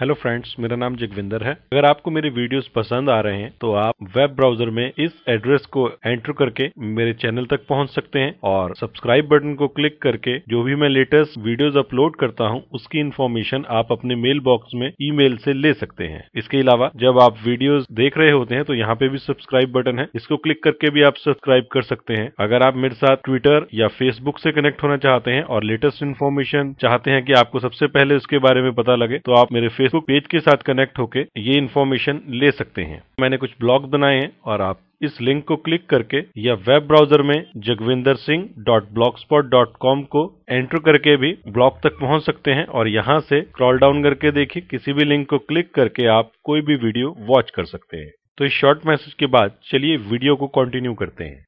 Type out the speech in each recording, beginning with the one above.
Hello friends मेरा नाम जगविंदर है। अगर आपको मेरे वीडियोस पसंद आ रहे हैं तो आप वेब ब्राउज़र में इस एड्रेस को एंटर करके मेरे चैनल तक पहुँच सकते हैं और सब्सक्राइब बटन को क्लिक करके जो भी मैं लेटेस्ट वीडियोस अपलोड करता हूँ, उसकी इन्फॉर्मेशन आप अपने मेल बॉक्स में ईमेल से ले सकते हैं। इसके अलावा, जब आप वीडियोज़ देख रहे होते हैं तो यहाँ पे भी सब्सक्राइब बटन है। इसको क्लिक करके भी आप सब्सक्राइब कर सकते हैं। अगर आप मेरे साथ ट्विटर या फेसबुक से कनेक्ट होना चाहते हैं और लेटेस्ट इन्फॉर्मेशन चाहते हैं कि आपको सबसे पहले उसके बारे में पता लगे तो आप मेरे फेसबुक पेज के साथ कनेक्ट होके ये इन्फॉर्मेशन ले सकते हैं। मैंने कुछ ब्लॉग बनाए हैं और आप इस लिंक को क्लिक करके या वेब ब्राउज़र में Jagvinder Singh dot blogspot dot com को एंटर करके भी ब्लॉग तक पहुँच सकते हैं और यहाँ से क्रॉल डाउन करके देखिए, किसी भी लिंक को क्लिक करके आप कोई भी वीडियो वॉच कर सकते हैं। तो इस शॉर्ट मैसेज के बाद चलिए वीडियो को कंटिन्यू करते हैं।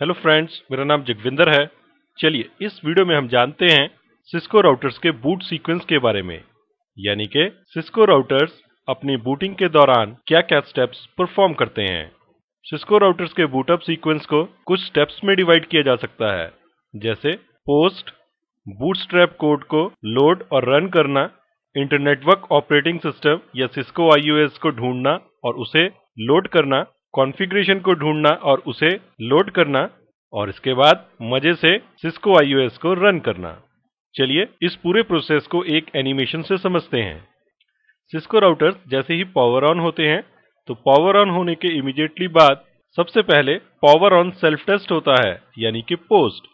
हेलो फ्रेंड्स मेरा नाम जगविंदर है। चलिए, इस वीडियो में हम जानते हैं सिस्को राउटर्स के बूट सीक्वेंस के बारे में। यानी कि सिस्को राउटर्स अपनी बूटिंग के दौरान क्या क्या स्टेप्स परफॉर्म करते हैं। सिस्को राउटर्स के बूटअप सीक्वेंस को कुछ स्टेप्स में डिवाइड किया जा सकता है। जैसे पोस्ट बूटस्ट्रैप कोड को लोड और रन करना इंटरनेटवर्क ऑपरेटिंग सिस्टम या सिस्को आईओएस को ढूंढना और उसे लोड करना कॉन्फ़िगरेशन को ढूंढना और उसे लोड करना और इसके बाद मज़े से सिस्को आईओएस को रन करना। चलिए इस पूरे प्रोसेस को एक एनिमेशन से समझते हैं। सिस्को राउटर्स जैसे ही पावर ऑन होते हैं तो पावर ऑन होने के इमीडिएटली बाद सबसे पहले पावर ऑन सेल्फ टेस्ट होता है, यानी कि पोस्ट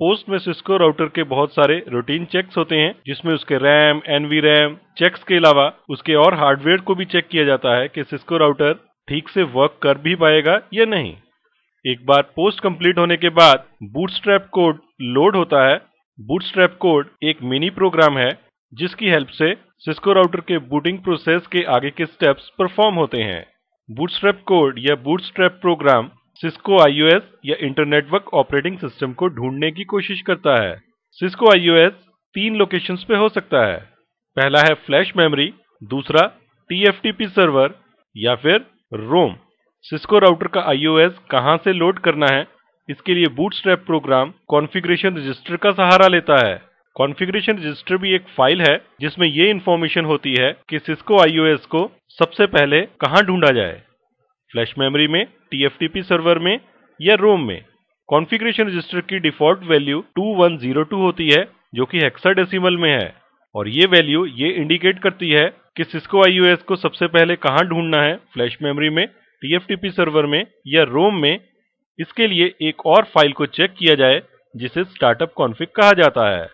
पोस्ट में सिस्को राउटर के बहुत सारे रूटीन चेक्स होते हैं, जिसमें उसके रैम एनवी रैम चेक्स के अलावा उसके और हार्डवेयर को भी चेक किया जाता है कि सिस्को राउटर ठीक से वर्क कर भी पाएगा या नहीं। एक बार पोस्ट कंप्लीट होने के बाद बूटस्ट्रैप कोड लोड होता है बूटस्ट्रैप कोड एक मिनी प्रोग्राम है, जिसकी हेल्प से सिस्को राउटर के बूटिंग प्रोसेस के आगे के स्टेप्स परफॉर्म होते हैं। बूटस्ट्रैप कोड या बूटस्ट्रैप प्रोग्राम सिस्को आईओएस या इंटरनेटवर्क ऑपरेटिंग सिस्टम को ढूँढने की कोशिश करता है। सिस्को आईओएस तीन लोकेशंस पे हो सकता है। पहला है फ्लैश मेमोरी, दूसरा टीएफटीपी सर्वर या फिर रोम। सिस्को राउटर का आईओएस कहाँ से लोड करना है इसके लिए बूटस्ट्रैप प्रोग्राम कॉन्फ़िगरेशन रजिस्टर का सहारा लेता है। कॉन्फ़िगरेशन रजिस्टर भी एक फ़ाइल है, जिसमें ये इंफॉर्मेशन होती है कि सिस्को आईओएस को सबसे पहले कहाँ ढूंढा जाए? फ्लैश मेमोरी में टीएफटीपी सर्वर में या रोम में? कॉन्फ़िगरेशन रजिस्टर की डिफ़ॉल्ट वैल्यू 2102 होती है, जो कि हेक्साडेसिमल में है। और ये वैल्यू ये इंडिकेट करती है कि सिस्को आईओएस को सबसे पहले कहाँ ढूंढना है? फ्लैश मेमोरी में टीएफटीपी सर्वर में या रोम में? इसके लिए एक और फ़ाइल को चेक किया जाए, जिसे स्टार्टअप कॉन्फ़िग कहा जाता है।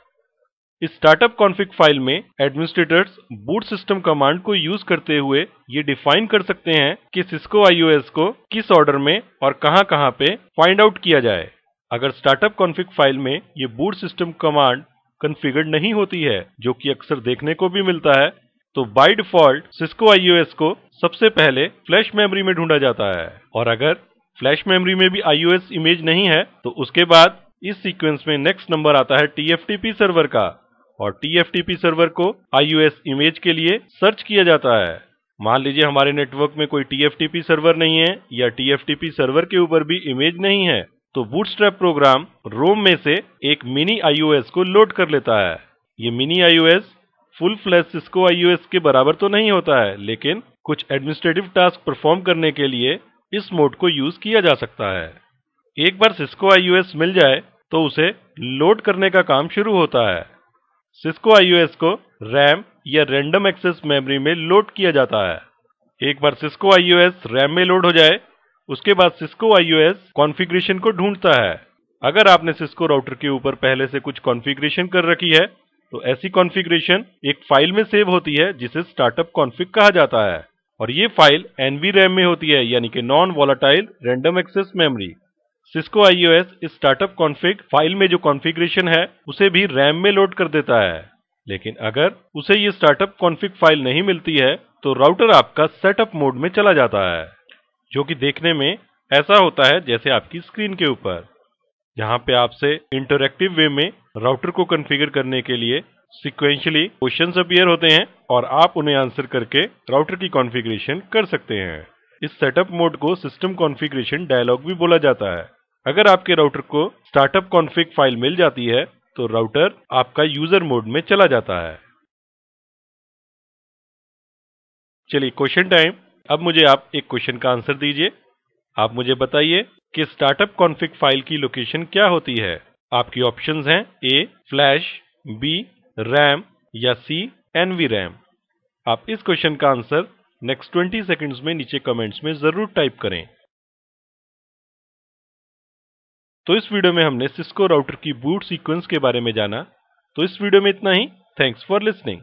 इस स्टार्टअप कॉन्फ़िग फ़ाइल में एडमिनिस्ट्रेटर्स बूट सिस्टम कमांड को यूज़ करते हुए ये डिफाइन कर सकते हैं कि सिस्को आईओएस को किस ऑर्डर में और कहाँ कहाँ पे फाइंड आउट किया जाए। अगर स्टार्टअप कॉन्फ़िग फ़ाइल में ये बूट सिस्टम कमांड कन्फिगर्ड नहीं होती है, जो कि अक्सर देखने को भी मिलता है तो बाय डिफ़ॉल्ट सिस्को आईओएस को सबसे पहले फ्लैश मेमोरी में ढूंढा जाता है। और अगर फ्लैश मेमोरी में भी आईओएस इमेज नहीं है तो उसके बाद इस सीक्वेंस में नेक्स्ट नंबर आता है टीएफटीपी सर्वर का। और टीएफटीपी सर्वर को आईओएस इमेज के लिए सर्च किया जाता है। मान लीजिए हमारे नेटवर्क में कोई टीएफटीपी सर्वर नहीं है, या टीएफटीपी सर्वर के ऊपर भी इमेज नहीं है तो बूटस्ट्रैप प्रोग्राम रोम में से एक मिनी आईओएस को लोड कर लेता है। ये mini IOS full flash Cisco IOS के बराबर तो नहीं होता है, लेकिन कुछ एडमिनिस्ट्रेटिव टास्क परफॉर्म करने के लिए इस मोड को यूज़ किया जा सकता है। एक बार सिस्को आईओएस मिल जाए तो उसे लोड करने का काम शुरू होता है। सिस्को आईओएस को रैम या रैंडम एक्सेस मेमोरी में लोड किया जाता है। एक बार सिस्को आईओएस रैम में लोड हो जाए, उसके बाद सिस्को आईओएस कॉन्फ़िगरेशन को ढूंढता है। अगर आपने सिस्को राउटर के ऊपर पहले से कुछ कॉन्फ़िगरेशन कर रखी है तो ऐसी कॉन्फ़िगरेशन एक फ़ाइल में सेव होती है, जिसे स्टार्टअप कॉन्फ़िग कहा जाता है। और ये फ़ाइल एनवी रैम में होती है, यानी कि non volatile random access memory Cisco IOS इस स्टार्टअप कॉन्फ़िग फ़ाइल में जो कॉन्फ़िगरेशन है, उसे भी रैम में लोड कर देता है। लेकिन अगर उसे ये स्टार्टअप कॉन्फ़िग फ़ाइल नहीं मिलती है तो राउटर आपका सेटअप मोड में चला जाता है, जो कि देखने में ऐसा होता है जैसे आपकी स्क्रीन के ऊपर। जहाँ पे आपसे इंटरैक्टिव वे में राउटर को कॉन्फ़िगर करने के लिए सिक्वेंशली क्वेश्चंस अपीयर होते हैं और आप उन्हें आंसर करके राउटर की कॉन्फ़िगरेशन कर सकते हैं। इस सेटअप मोड को सिस्टम कॉन्फ़िगरेशन डायलॉग भी बोला जाता है। अगर आपके राउटर को स्टार्टअप कॉन्फ़िग फ़ाइल मिल जाती है तो तो राउटर आपका यूज़र मोड में चला जाता है। चलिए क्वेश्चन टाइम अब मुझे आप एक क्वेश्चन का आंसर दीजिए। आप मुझे बताइए कि स्टार्टअप कॉन्फ़िग फ़ाइल की लोकेशन क्या होती है। आपकी ऑप्शंस हैं ए फ्लैश बी रैम या सी एन वी रैम। आप इस क्वेश्चन का आंसर नेक्स्ट 20 सेकंड्स में नीचे कमेंट्स में ज़रूर टाइप करें। तो इस वीडियो में हमने सिस्को राउटर की बूट सीक्वेंस के बारे में जाना। तो इस वीडियो में इतना ही। Thanks for listening.